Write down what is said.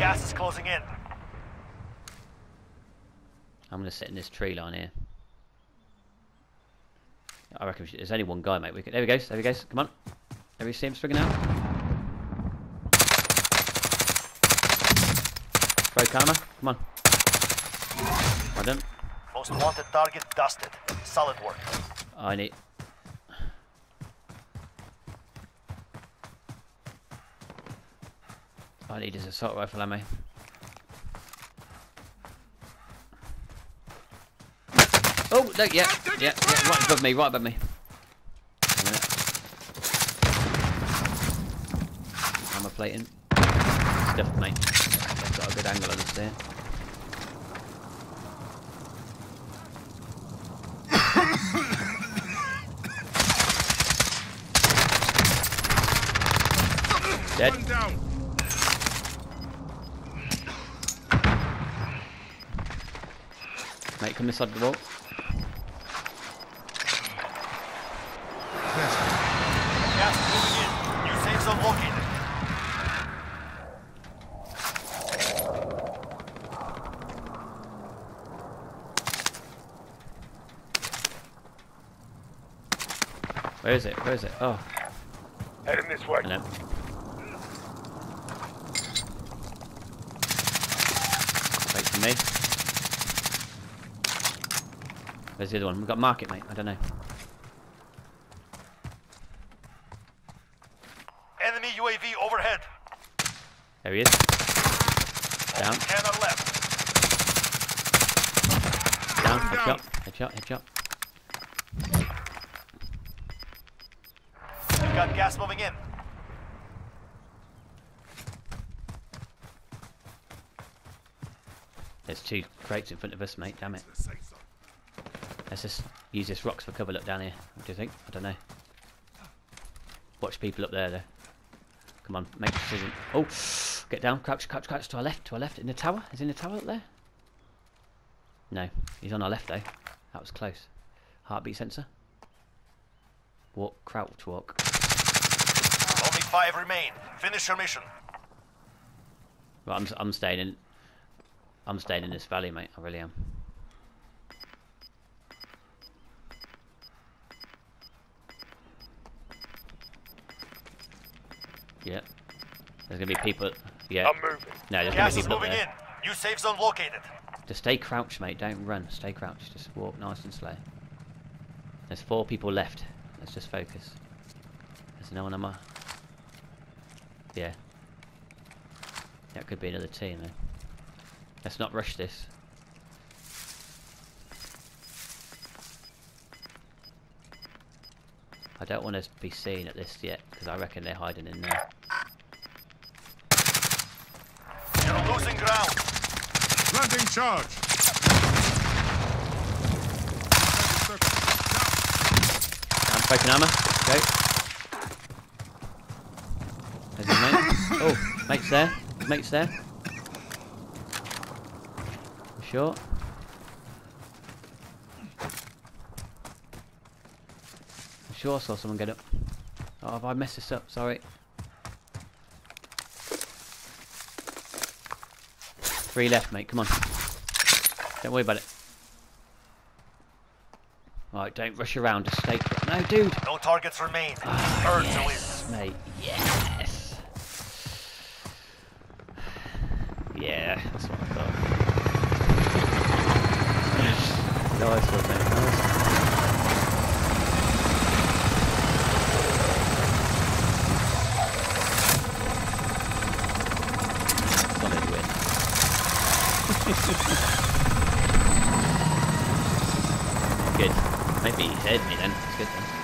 Gas is closing in. I'm going to sit in this tree line here. I reckon should, there's only one guy, mate. We can, there he goes. There he goes. Come on. There we see him springing out. Throw karma. Come on. Well done. Most wanted target dusted. Solid work. I need. I need his assault rifle ammo. Oh, no, yeah, yeah, yeah, right above me, right above me. A. Armor plating. Stuffed, mate. I've got a good angle on this there. Dead. One down. Mate, come this side of the. Gas moving in. New safe zone located. Where is it? Where is it? Oh, Heading this way. Know. Wait for me. Where's the other one? We've got market, mate. I don't know. Enemy UAV overhead. There he is. Down. Scanner left. Down. Down. Headshot. Headshot. Headshot. We've got gas moving in. There's two crates in front of us, mate. Damn it. The safe zone. Let's just use this rocks for cover. Look down here. What do you think? I don't know. Watch people up there, though. Come on, make a decision. Oh, get down. Crouch, crouch, crouch. To our left, to our left. In the tower. Is he in the tower up there? No, he's on our left, though. That was close. Heartbeat sensor. Walk, crouch, walk. Only five remain. Finish your mission. Right, I'm, I'm staying in. I'm staying in this valley, mate. I really am. Yeah. There's gonna be people. Yeah. I'm moving. No, there's Gas gonna be is people up moving there. in. New safe zone located. Just stay crouched, mate. Don't run. Stay crouched. Just walk nice and slow. There's four people left. Let's just focus. There's no one on my. Yeah. That could be another team, though. Let's not rush this. I don't want to be seen at this yet, because I reckon they're hiding in there. You're losing ground. Planting charge. I'm breaking armor. Go. There's his mate. Oh, mate's there. Mate's there. You sure? Sure I saw someone get up. Oh, have I messed this up? Sorry. Three left, mate. Come on. Don't worry about it. Right, don't rush around. Just stay. No, dude. No targets remain. Ah, win. Yes, mate. Yes. Yeah, that's what I thought. nice one, mate. Nice. Solid win. Good. Maybe he heard me then. That's good then.